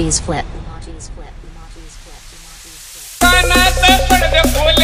emojis flip. Emojis flip. Emojis flip. Emojis flip.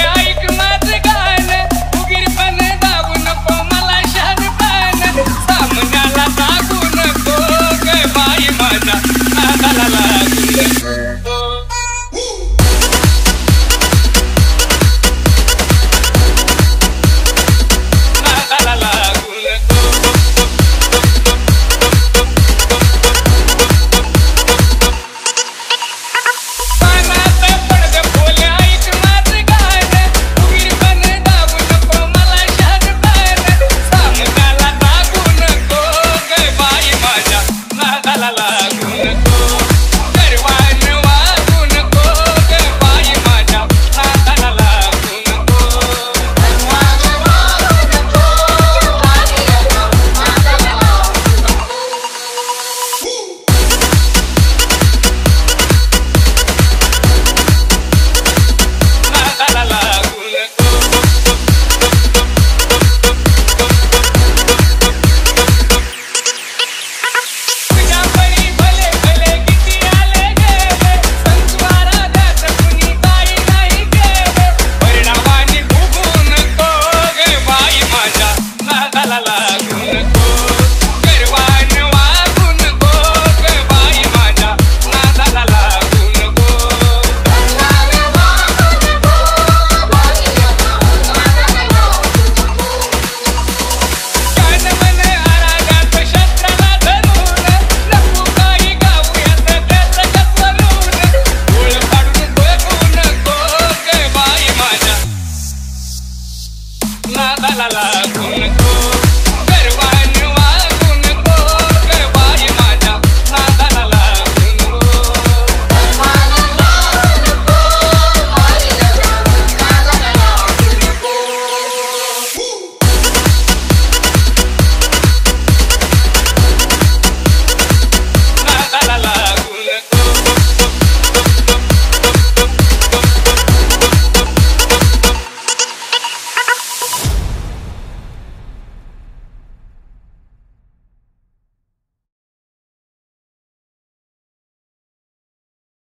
La la la la.